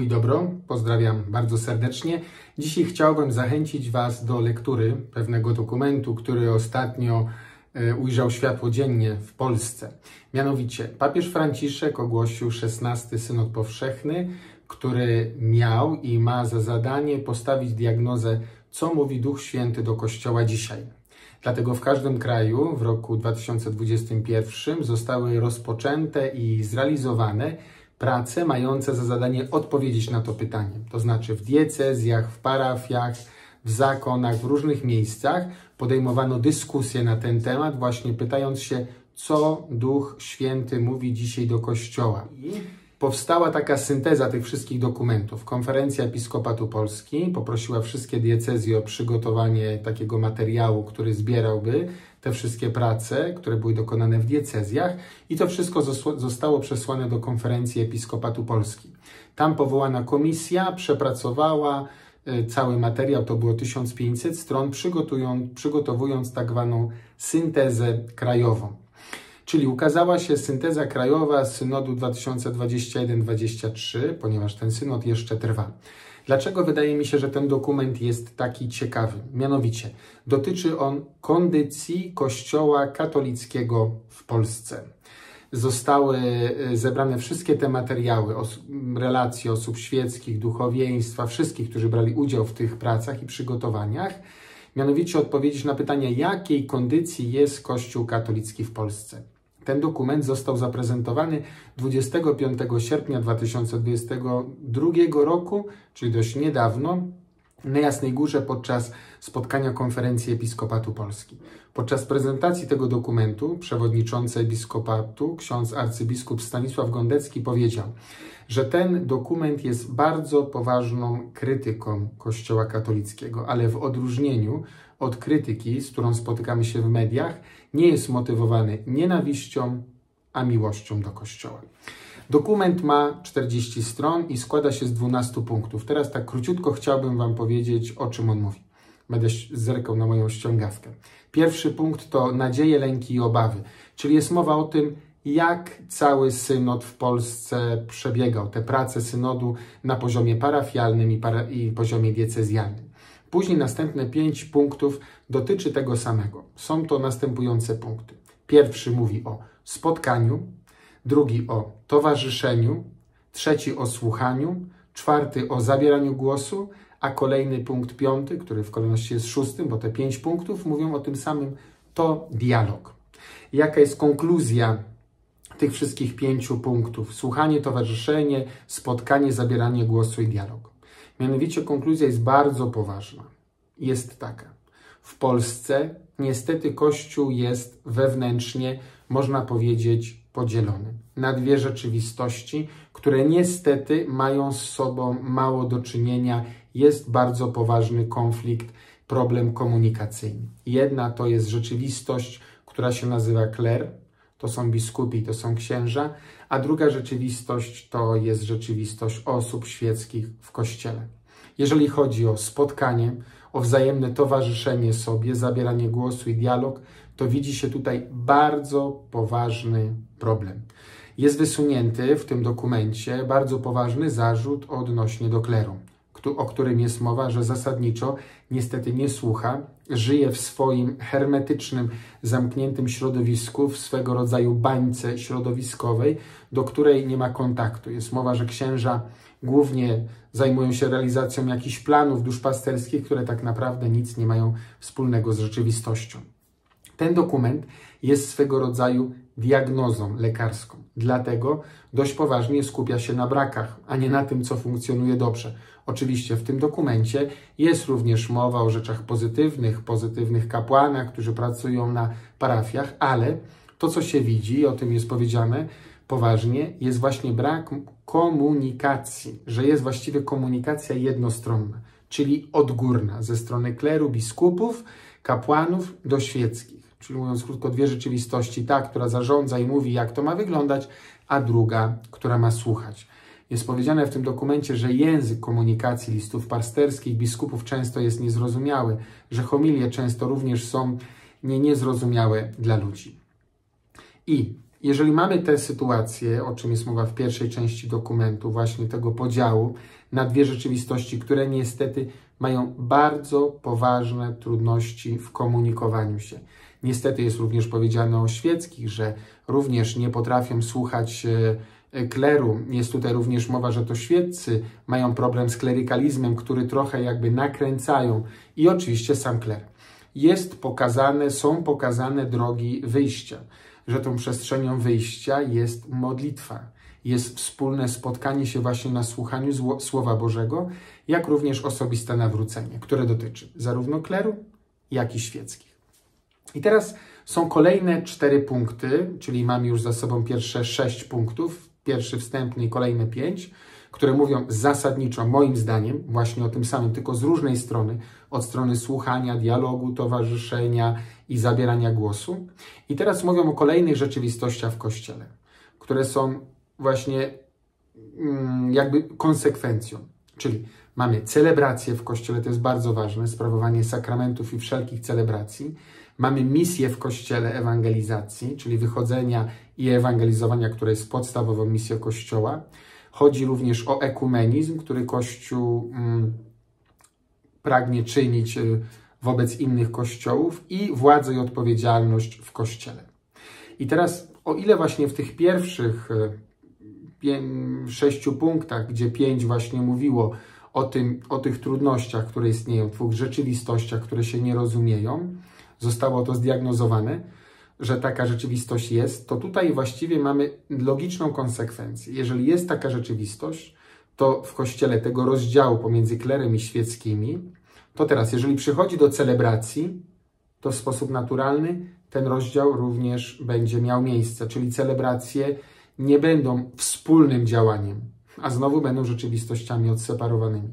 Pokój dobro, pozdrawiam bardzo serdecznie. Dzisiaj chciałbym zachęcić Was do lektury pewnego dokumentu, który ostatnio e, ujrzał światło dziennie w Polsce. Mianowicie papież Franciszek ogłosił XVI Synod Powszechny, który miał i ma za zadanie postawić diagnozę, co mówi Duch Święty do Kościoła dzisiaj. Dlatego w każdym kraju w roku 2021 zostały rozpoczęte i zrealizowane prace mające za zadanie odpowiedzieć na to pytanie. To znaczy w diecezjach, w parafiach, w zakonach, w różnych miejscach podejmowano dyskusje na ten temat, właśnie pytając się, co Duch Święty mówi dzisiaj do Kościoła. Powstała taka synteza tych wszystkich dokumentów. Konferencja Episkopatu Polski poprosiła wszystkie diecezje o przygotowanie takiego materiału, który zbierałby te wszystkie prace, które były dokonane w diecezjach, i to wszystko zostało przesłane do Konferencji Episkopatu Polski. Tam powołana komisja przepracowała e, cały materiał, to było 1500 stron, przygotowując tak zwaną syntezę krajową. Czyli ukazała się synteza krajowa synodu 2021-2023, ponieważ ten synod jeszcze trwa. Dlaczego wydaje mi się, że ten dokument jest taki ciekawy? Mianowicie, dotyczy on kondycji Kościoła katolickiego w Polsce. Zostały e, zebrane wszystkie te materiały, os relacje osób świeckich, duchowieństwa, wszystkich, którzy brali udział w tych pracach i przygotowaniach. Mianowicie odpowiedzieć na pytanie, jakiej kondycji jest Kościół katolicki w Polsce. Ten dokument został zaprezentowany 25 sierpnia 2022 roku, czyli dość niedawno, na Jasnej Górze podczas spotkania konferencji Episkopatu Polski. Podczas prezentacji tego dokumentu przewodniczący Episkopatu, ksiądz arcybiskup Stanisław Gondecki powiedział, że ten dokument jest bardzo poważną krytyką Kościoła katolickiego, ale w odróżnieniu od krytyki, z którą spotykamy się w mediach, nie jest motywowany nienawiścią, a miłością do Kościoła. Dokument ma 40 stron i składa się z 12 punktów. Teraz tak króciutko chciałbym Wam powiedzieć, o czym on mówi. Będę zerkał na moją ściągawkę. Pierwszy punkt to nadzieje, lęki i obawy, czyli jest mowa o tym, jak cały synod w Polsce przebiegał, te prace synodu na poziomie parafialnym i, para, i poziomie diecezjalnym. Później następne pięć punktów dotyczy tego samego. Są to następujące punkty. Pierwszy mówi o spotkaniu, drugi o towarzyszeniu, trzeci o słuchaniu, czwarty o zabieraniu głosu, a kolejny punkt piąty, który w kolejności jest szóstym, bo te pięć punktów mówią o tym samym, to dialog. Jaka jest konkluzja tych wszystkich pięciu punktów? Słuchanie, towarzyszenie, spotkanie, zabieranie głosu i dialog. Mianowicie konkluzja jest bardzo poważna. Jest taka. W Polsce niestety Kościół jest wewnętrznie, można powiedzieć, podzielony na dwie rzeczywistości, które niestety mają z sobą mało do czynienia. Jest bardzo poważny konflikt, problem komunikacyjny. Jedna to jest rzeczywistość, która się nazywa kler, to są biskupi, to są księża, a druga rzeczywistość to jest rzeczywistość osób świeckich w Kościele. Jeżeli chodzi o spotkanie, o wzajemne towarzyszenie sobie, zabieranie głosu i dialog, to widzi się tutaj bardzo poważny problem. Jest wysunięty w tym dokumencie bardzo poważny zarzut odnośnie do kleru, o którym jest mowa, że zasadniczo niestety nie słucha, żyje w swoim hermetycznym, zamkniętym środowisku, w swego rodzaju bańce środowiskowej, do której nie ma kontaktu. Jest mowa, że księża głównie zajmują się realizacją jakichś planów duszpasterskich, które tak naprawdę nic nie mają wspólnego z rzeczywistością. Ten dokument jest swego rodzaju diagnozą lekarską. Dlatego dość poważnie skupia się na brakach, a nie na tym, co funkcjonuje dobrze. Oczywiście w tym dokumencie jest również mowa o rzeczach pozytywnych, pozytywnych kapłanach, którzy pracują na parafiach, ale to, co się widzi, o tym jest powiedziane poważnie, jest właśnie brak komunikacji, że jest właściwie komunikacja jednostronna, czyli odgórna ze strony kleru, biskupów, kapłanów do świeckich. Czyli mówiąc krótko, dwie rzeczywistości, ta, która zarządza i mówi, jak to ma wyglądać, a druga, która ma słuchać. Jest powiedziane w tym dokumencie, że język komunikacji listów pasterskich biskupów często jest niezrozumiały, że homilie często również są nie, niezrozumiałe dla ludzi. I jeżeli mamy tę sytuację, o czym jest mowa w pierwszej części dokumentu, właśnie tego podziału na dwie rzeczywistości, które niestety mają bardzo poważne trudności w komunikowaniu się. Niestety jest również powiedziane o świeckich, że również nie potrafią słuchać e, kleru. Jest tutaj również mowa, że to świeccy mają problem z klerykalizmem, który trochę jakby nakręcają i oczywiście sam kler. Jest pokazane, są pokazane drogi wyjścia, że tą przestrzenią wyjścia jest modlitwa jest wspólne spotkanie się właśnie na słuchaniu Słowa Bożego, jak również osobiste nawrócenie, które dotyczy zarówno kleru, jak i świeckich. I teraz są kolejne cztery punkty, czyli mamy już za sobą pierwsze sześć punktów, pierwszy wstępny i kolejne pięć, które mówią zasadniczo, moim zdaniem, właśnie o tym samym, tylko z różnej strony, od strony słuchania, dialogu, towarzyszenia i zabierania głosu. I teraz mówią o kolejnych rzeczywistościach w Kościele, które są właśnie mm, jakby konsekwencją. Czyli mamy celebrację w Kościele, to jest bardzo ważne, sprawowanie sakramentów i wszelkich celebracji. Mamy misję w Kościele ewangelizacji, czyli wychodzenia i ewangelizowania, które jest podstawową misją Kościoła. Chodzi również o ekumenizm, który Kościół mm, pragnie czynić y, wobec innych kościołów i władzę i odpowiedzialność w Kościele. I teraz, o ile właśnie w tych pierwszych y, w sześciu punktach, gdzie pięć właśnie mówiło o, tym, o tych trudnościach, które istnieją, dwóch rzeczywistościach, które się nie rozumieją, zostało to zdiagnozowane, że taka rzeczywistość jest, to tutaj właściwie mamy logiczną konsekwencję. Jeżeli jest taka rzeczywistość, to w kościele tego rozdziału pomiędzy klerem i świeckimi, to teraz, jeżeli przychodzi do celebracji, to w sposób naturalny ten rozdział również będzie miał miejsce, czyli celebracje nie będą wspólnym działaniem, a znowu będą rzeczywistościami odseparowanymi.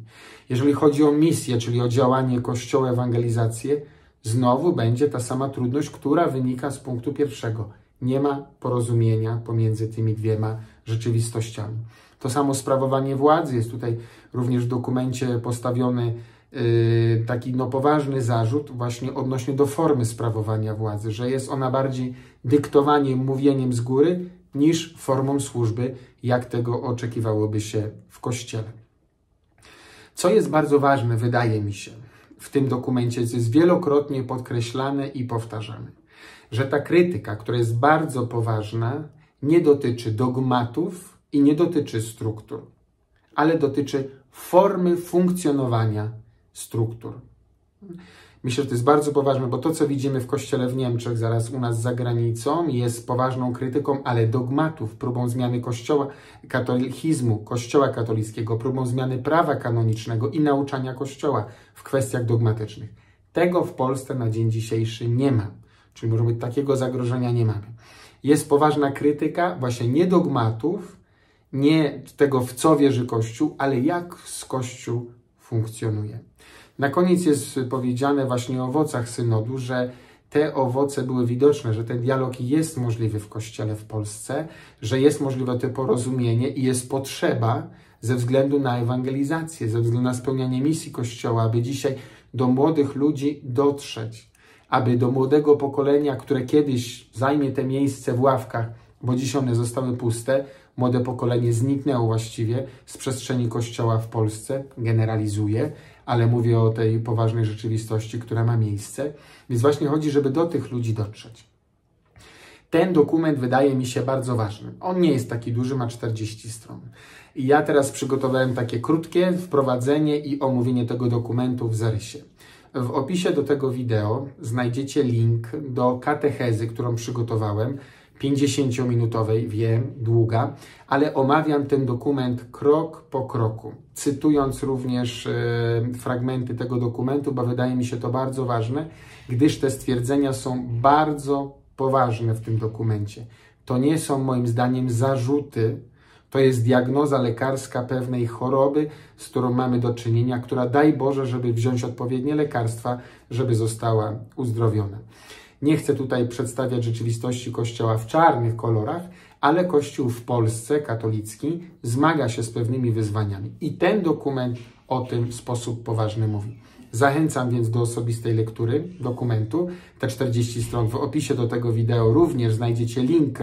Jeżeli chodzi o misję, czyli o działanie Kościoła, ewangelizację, znowu będzie ta sama trudność, która wynika z punktu pierwszego. Nie ma porozumienia pomiędzy tymi dwiema rzeczywistościami. To samo sprawowanie władzy jest tutaj również w dokumencie postawiony yy, taki no, poważny zarzut właśnie odnośnie do formy sprawowania władzy, że jest ona bardziej dyktowaniem, mówieniem z góry niż formą służby, jak tego oczekiwałoby się w Kościele. Co jest bardzo ważne, wydaje mi się, w tym dokumencie, jest wielokrotnie podkreślane i powtarzane, że ta krytyka, która jest bardzo poważna, nie dotyczy dogmatów i nie dotyczy struktur, ale dotyczy formy funkcjonowania struktur. Myślę, że to jest bardzo poważne, bo to, co widzimy w kościele w Niemczech, zaraz u nas za granicą, jest poważną krytyką, ale dogmatów, próbą zmiany kościoła, katolichizmu, kościoła katolickiego, próbą zmiany prawa kanonicznego i nauczania kościoła w kwestiach dogmatycznych. Tego w Polsce na dzień dzisiejszy nie ma. Czyli może być takiego zagrożenia nie mamy. Jest poważna krytyka właśnie nie dogmatów, nie tego, w co wierzy Kościół, ale jak z Kościół funkcjonuje. Na koniec jest powiedziane właśnie o owocach synodu, że te owoce były widoczne, że ten dialog jest możliwy w Kościele w Polsce, że jest możliwe to porozumienie i jest potrzeba ze względu na ewangelizację, ze względu na spełnianie misji Kościoła, aby dzisiaj do młodych ludzi dotrzeć, aby do młodego pokolenia, które kiedyś zajmie te miejsce w ławkach, bo dziś one zostały puste, młode pokolenie zniknęło właściwie z przestrzeni Kościoła w Polsce, generalizuje, ale mówię o tej poważnej rzeczywistości, która ma miejsce. Więc właśnie chodzi, żeby do tych ludzi dotrzeć. Ten dokument wydaje mi się bardzo ważny. On nie jest taki duży, ma 40 stron. I ja teraz przygotowałem takie krótkie wprowadzenie i omówienie tego dokumentu w zarysie. W opisie do tego wideo znajdziecie link do katechezy, którą przygotowałem 50-minutowej, wiem, długa, ale omawiam ten dokument krok po kroku, cytując również e, fragmenty tego dokumentu, bo wydaje mi się to bardzo ważne, gdyż te stwierdzenia są bardzo poważne w tym dokumencie. To nie są moim zdaniem zarzuty, to jest diagnoza lekarska pewnej choroby, z którą mamy do czynienia, która daj Boże, żeby wziąć odpowiednie lekarstwa, żeby została uzdrowiona. Nie chcę tutaj przedstawiać rzeczywistości Kościoła w czarnych kolorach, ale Kościół w Polsce katolicki zmaga się z pewnymi wyzwaniami. I ten dokument o tym w sposób poważny mówi. Zachęcam więc do osobistej lektury dokumentu. Te 40 stron w opisie do tego wideo również znajdziecie link,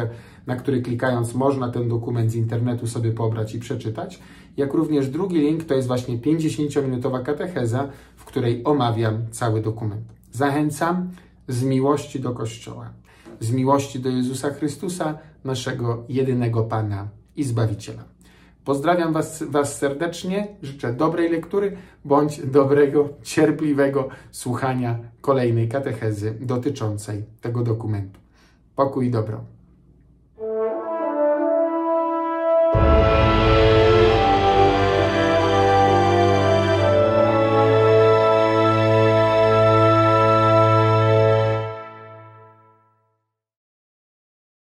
na który klikając można ten dokument z internetu sobie pobrać i przeczytać. Jak również drugi link to jest właśnie 50-minutowa katecheza, w której omawiam cały dokument. Zachęcam z miłości do Kościoła, z miłości do Jezusa Chrystusa, naszego jedynego Pana i Zbawiciela. Pozdrawiam was, was serdecznie, życzę dobrej lektury bądź dobrego, cierpliwego słuchania kolejnej katechezy dotyczącej tego dokumentu. Pokój i dobro.